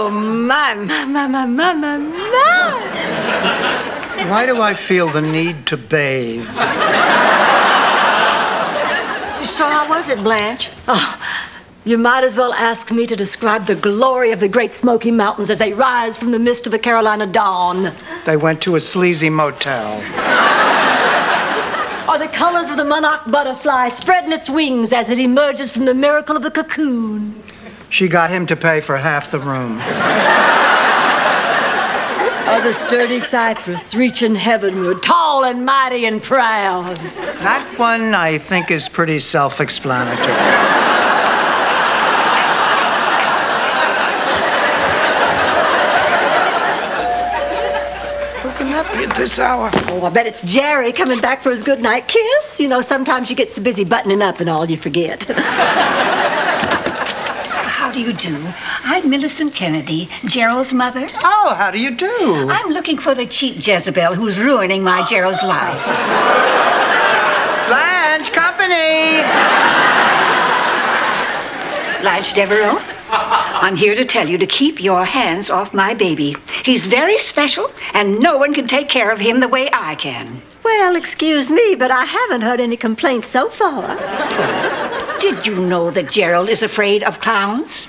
Oh, my, my, my, my, my, my, my. Why do I feel the need to bathe? So how was it, Blanche? Oh, you might as well ask me to describe the glory of the Great Smoky Mountains as they rise from the mist of a Carolina dawn, They went to a sleazy motel. Are the colors of the monarch butterfly spreading its wings as it emerges from the miracle of the cocoon. She got him to pay for half the room. Or the sturdy cypress reaching heavenward, tall and mighty and proud. That one I think is pretty self explanatory. Who can that be at this hour? Oh, I bet it's Jerry coming back for his goodnight kiss. You know, sometimes you get so busy buttoning up and all you forget. How do you do? I'm Millicent Kennedy, Gerald's mother. Oh, how do you do? I'm looking for the cheap Jezebel who's ruining my Gerald's life. Blanche, company! Blanche Devereaux, I'm here to tell you to keep your hands off my baby. He's very special, and no one can take care of him the way I can. well, excuse me, but I haven't heard any complaints so far. Did you know that Gerald is afraid of clowns?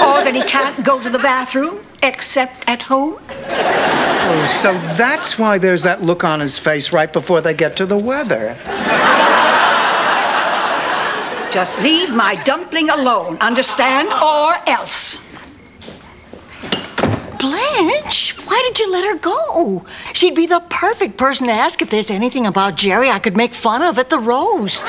Or that he can't go to the bathroom except at home? Oh, so that's why there's that look on his face right before they get to the weather. Just leave my dumpling alone, understand? Or else. Blanche, why did you let her go? She'd be the perfect person to ask if there's anything about Jerry I could make fun of at the roast.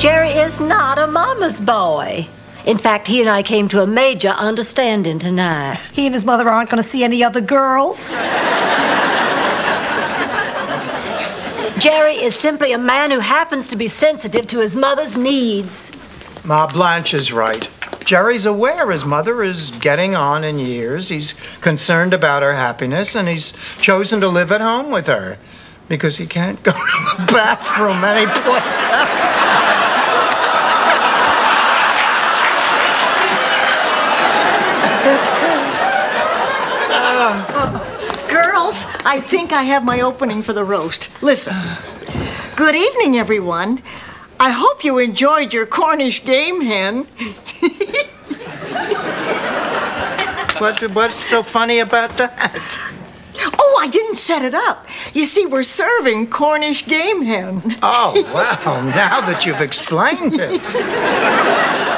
Jerry is not a mama's boy. In fact, he and I came to a major understanding tonight. He and his mother aren't going to see any other girls. Jerry is simply a man who happens to be sensitive to his mother's needs. Ma Blanche is right. Jerry's aware his mother is getting on in years. He's concerned about her happiness, and he's chosen to live at home with her because he can't go to the bathroom anyplace else. Girls, I think I have my opening for the roast. Listen. Good evening, everyone. I hope you enjoyed your Cornish game hen. What, what's so funny about that? Oh, I didn't set it up. You see, we're serving Cornish game hen. Oh, well, now that you've explained it.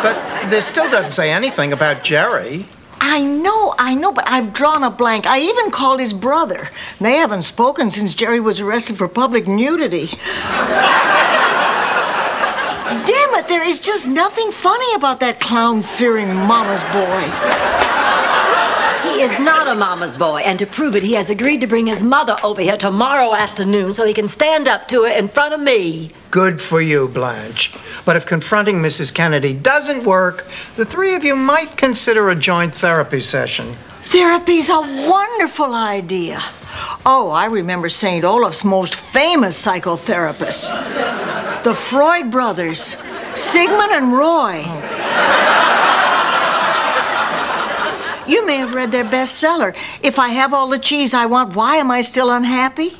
But this still doesn't say anything about Jerry. I know, I know, but I've drawn a blank. I even called his brother. They haven't spoken since Jerry was arrested for public nudity. Damn it, there is just nothing funny about that clown fearing mama's boy. He is not a mama's boy, and to prove it, he has agreed to bring his mother over here tomorrow afternoon so he can stand up to her in front of me. Good for you, Blanche. But if confronting Mrs. Kennedy doesn't work, the three of you might consider a joint therapy session. Therapy's a wonderful idea. Oh, I remember St. Olaf's most famous psychotherapists the Freud brothers, Sigmund and Roy. You may have read their bestseller. If I have all the cheese I want, why am I still unhappy?